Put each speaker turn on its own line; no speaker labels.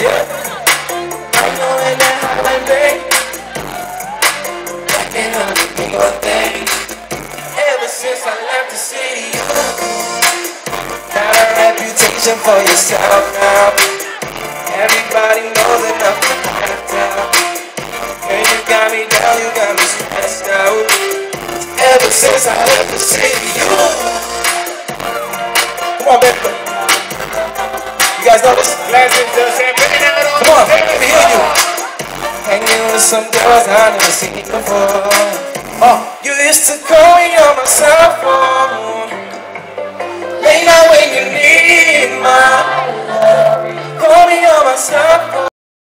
Yeah. I know in that Highland Bay. Backing up the big old thing. Ever since I left the city, got a reputation for yourself now. Everybody knows enough to tell. And you got me down, you got me stressed out. Ever since I left the city, guys know this? Come on, let me hear you. Hanging with some girls I never seen before. Oh, you used to call me on my cell phone. Late night when you need my love. Call me on my cell phone.